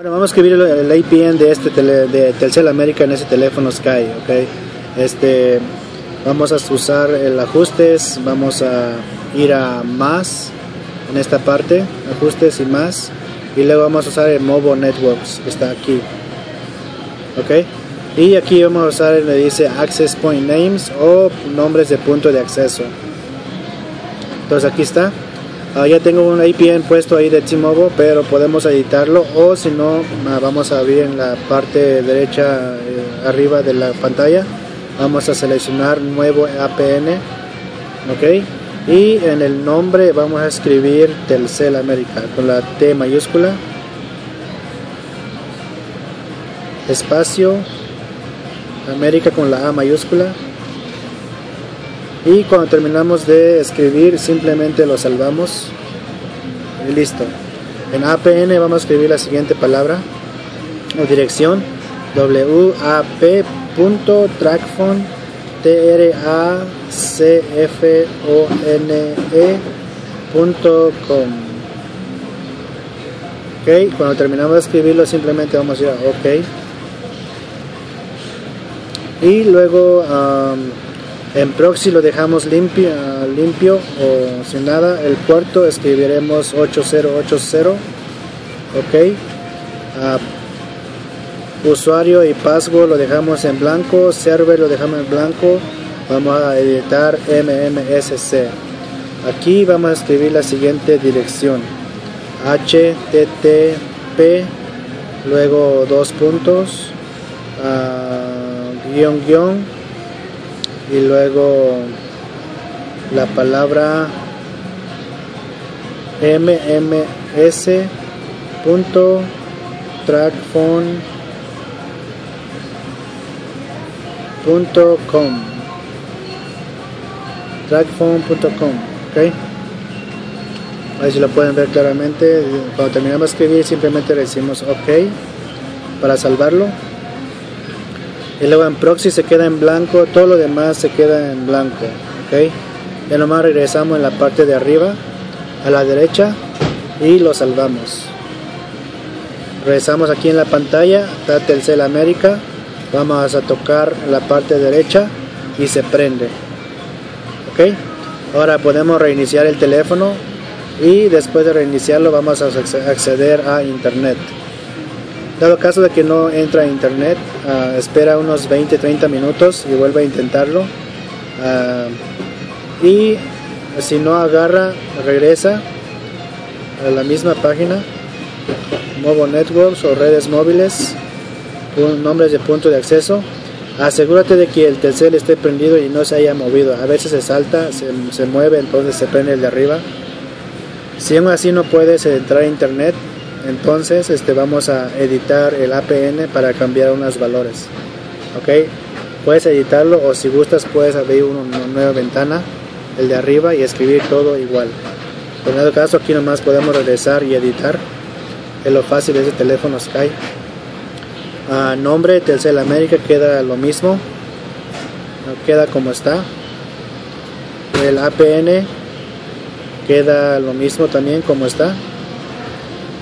Bueno, vamos a escribir el, el APN de este tele, de Telcel América en ese teléfono Sky, ok. Este, vamos a usar el ajustes, vamos a ir a más en esta parte, ajustes y más, y luego vamos a usar el Mobile Networks que está aquí, ok. Y aquí vamos a usar que dice Access Point Names o nombres de punto de acceso. Entonces aquí está. Uh, ya tengo un APN puesto ahí de T-Mobile, pero podemos editarlo o si no, uh, vamos a abrir en la parte derecha eh, arriba de la pantalla. Vamos a seleccionar nuevo APN, ok. Y en el nombre vamos a escribir Telcel América con la T mayúscula, espacio, América con la A mayúscula. Y cuando terminamos de escribir, simplemente lo salvamos y listo. En APN vamos a escribir la siguiente palabra o dirección wap.trackphone t r a c f o n e.com. Ok, cuando terminamos de escribirlo, simplemente vamos a ir a OK. Y luego um, en proxy lo dejamos limpio, limpio o sin nada. El puerto escribiremos 8080. Ok. Uh, usuario y password lo dejamos en blanco. Server lo dejamos en blanco. Vamos a editar MMSC. Aquí vamos a escribir la siguiente dirección. HTTP. Luego dos puntos. Uh, guion guion y luego la palabra mms punto punto com. Trackphone.com ok. Ahí si lo pueden ver claramente. Cuando terminamos de escribir simplemente le decimos ok para salvarlo y luego en proxy se queda en blanco, todo lo demás se queda en blanco, ¿ok? Ya nomás regresamos en la parte de arriba, a la derecha y lo salvamos. Regresamos aquí en la pantalla, está Telcel América, vamos a tocar la parte derecha y se prende. Ahora podemos reiniciar el teléfono y después de reiniciarlo vamos a acceder a internet. Dado caso de que no entra a internet, uh, espera unos 20-30 minutos y vuelve a intentarlo. Uh, y si no agarra, regresa a la misma página, Mobile Networks o redes móviles, nombres de punto de acceso. Asegúrate de que el Telcel esté prendido y no se haya movido. A veces se salta, se, se mueve, entonces se prende el de arriba. Si aún así no puedes entrar a internet, entonces este, vamos a editar el APN para cambiar unos valores ok puedes editarlo o si gustas puedes abrir una, nueva ventana el de arriba y escribir todo igual. En todo caso aquí nomás podemos regresar y editar. Es lo fácil de ese teléfono Sky. Nombre Telcel América queda lo mismo. Queda como está. El APN queda lo mismo también como está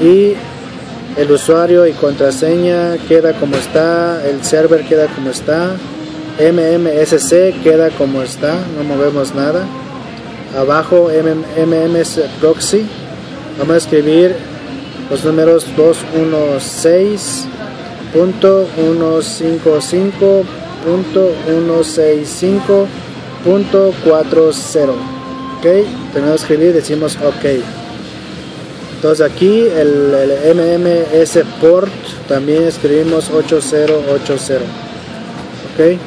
y el usuario y contraseña queda como está, el server queda como está, MMSC queda como está, no movemos nada. Abajo MMS proxy, vamos a escribir los números 216.155.165.40. Ok, tenemos que escribir, decimos OK. Entonces aquí el, MMS port también escribimos 8080. Ok.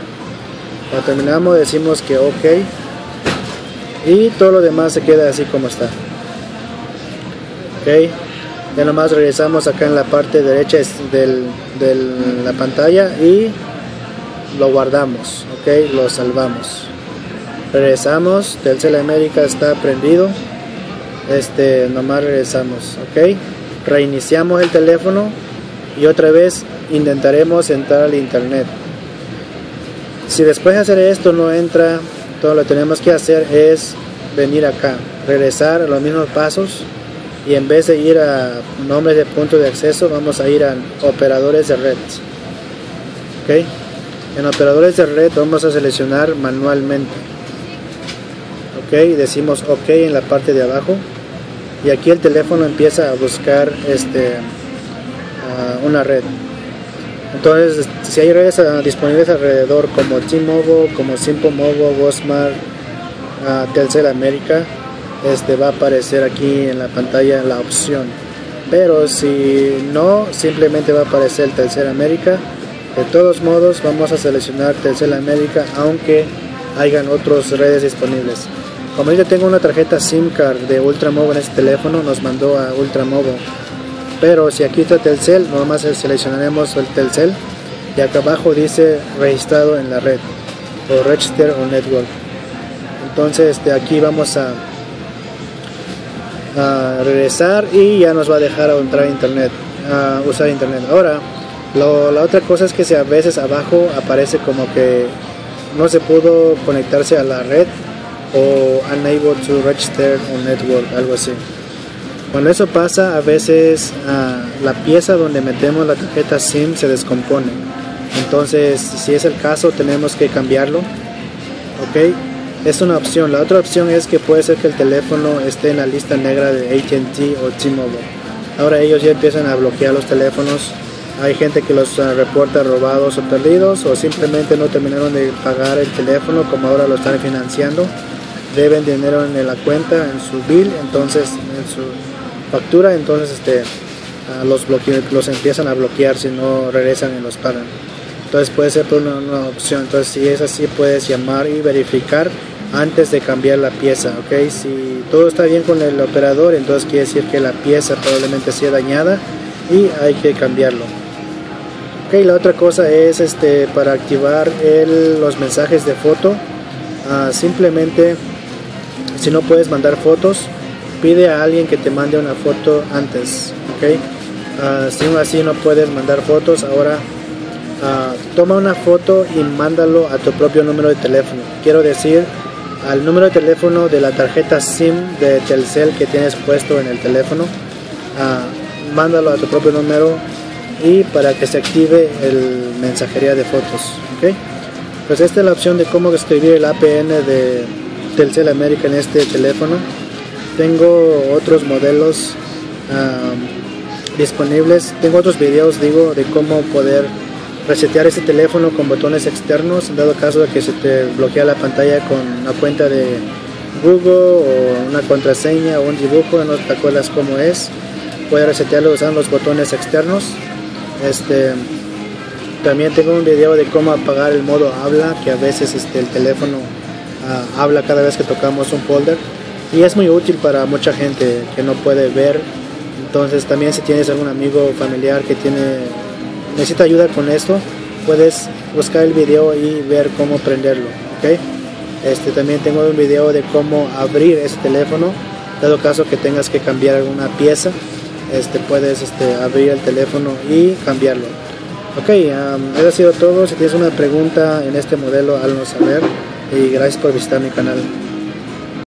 Cuando terminamos decimos que ok. Y todo lo demás se queda así como está. Ok. ya nomás regresamos acá en la parte derecha de la pantalla y lo guardamos ok lo salvamos regresamos Telcel América está prendido este nomás regresamos ok reiniciamos el teléfono y otra vez intentaremos entrar al internet. Si después de hacer esto no entra todo lo que tenemos que hacer es venir acá regresar a los mismos pasos y en vez de ir a nombres de punto de acceso vamos a ir a operadores de red ok en operadores de red vamos a seleccionar manualmente ok decimos ok en la parte de abajo y aquí el teléfono empieza a buscar este una red. Entonces si hay redes ah, disponibles alrededor como T-Mobile como Simple Mobile, Wasmart uh, Telcel América este va a aparecer aquí en la pantalla la opción. Pero si no simplemente va a aparecer el Telcel América. De todos modos vamos a seleccionar Telcel América aunque hayan otras redes disponibles como yo tengo una tarjeta SIM card de Ultramobile en este teléfono nos mandó a Ultramobile pero si aquí está Telcel nomás seleccionaremos el Telcel. Y acá abajo dice registrado en la red o register o network. Entonces de aquí vamos a regresar y ya nos va a dejar entrar a internet, a usar internet. Ahora, la otra cosa es que si a veces abajo aparece como que no se pudo conectarse a la red o unable to register on network, algo así. Cuando eso pasa, a veces ah, la pieza donde metemos la tarjeta SIM se descompone. Entonces, si es el caso, tenemos que cambiarlo. ¿Ok? es una opción. La otra opción es que puede ser que el teléfono esté en la lista negra de ATT o T-Mobile. Ahora ellos ya empiezan a bloquear los teléfonos. Hay gente que los ah, reporta robados o perdidos o simplemente no terminaron de pagar el teléfono como ahora lo están financiando. Deben dinero en la cuenta, en su bill, entonces en su factura, entonces este, los, los empiezan a bloquear si no regresan y los pagan. Entonces puede ser una, una opción. Entonces si es así puedes llamar y verificar antes de cambiar la pieza, ¿ok? Si todo está bien con el operador, entonces quiere decir que la pieza probablemente sea dañada y hay que cambiarlo. Ok, la otra cosa es este para activar los mensajes de foto, ah, simplemente si no puedes mandar fotos, pide a alguien que te mande una foto antes, ¿ok? Uh, si así no puedes mandar fotos, ahora ah, toma una foto y mándalo a tu propio número de teléfono. Quiero decir, al número de teléfono de la tarjeta SIM de Telcel que tienes puesto en el teléfono. Ah, mándalo a tu propio número y para que se active el mensajería de fotos. ¿okay? Pues esta es la opción de cómo escribir el APN de Telcel América en este teléfono. Tengo otros modelos ah, disponibles. Tengo otros videos, digo, de cómo poder resetear este teléfono con botones externos en dado caso de que se te bloquea la pantalla con una cuenta de Google o una contraseña o un dibujo, no te acuerdas cómo es, puedes resetearlo usando los botones externos. Este, también tengo un video de cómo apagar el modo habla, que a veces este, el teléfono ah, habla cada vez que tocamos un folder y es muy útil para mucha gente que no puede ver. Entonces también si tienes algún amigo familiar que tiene necesita ayuda con esto, puedes buscar el video y ver cómo prenderlo. ¿okay? Este, también tengo un video de cómo abrir ese teléfono, dado caso que tengas que cambiar alguna pieza, este, puedes este, abrir el teléfono y cambiarlo. Ok, eso ha sido todo. Si tienes una pregunta en este modelo, haznos saber y gracias por visitar mi canal.